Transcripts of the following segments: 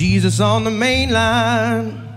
Jesus on the main line.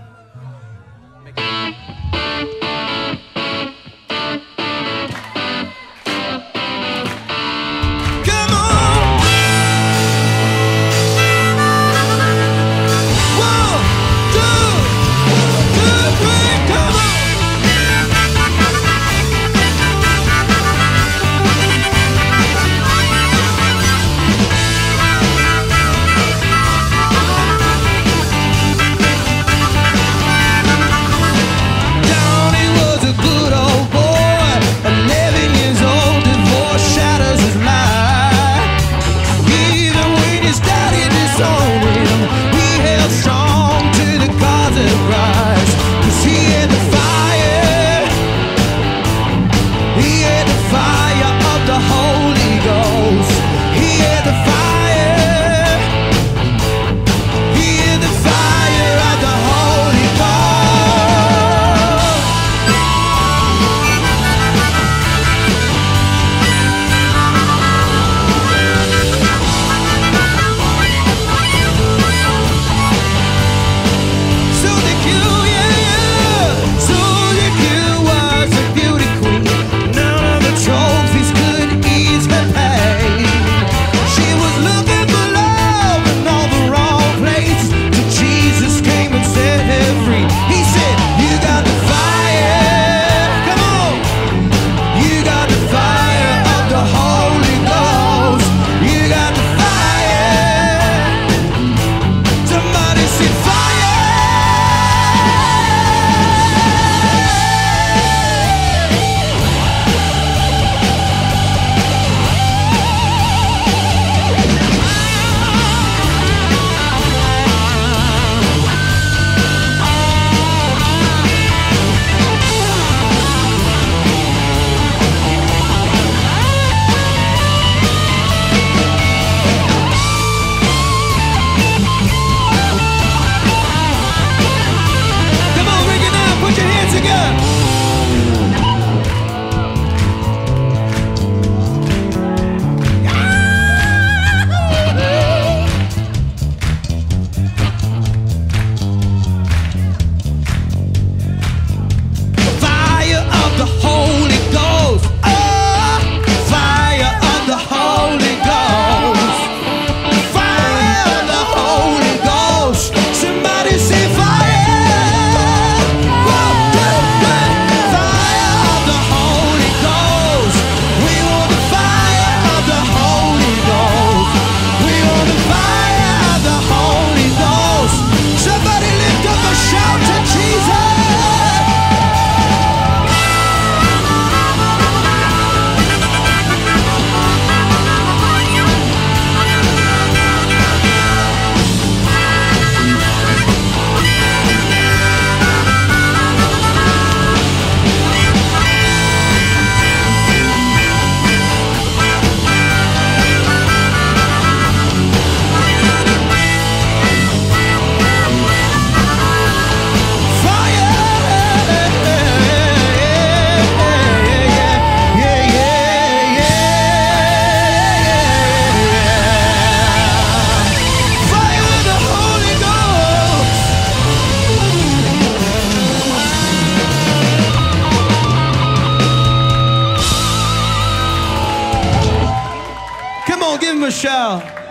Come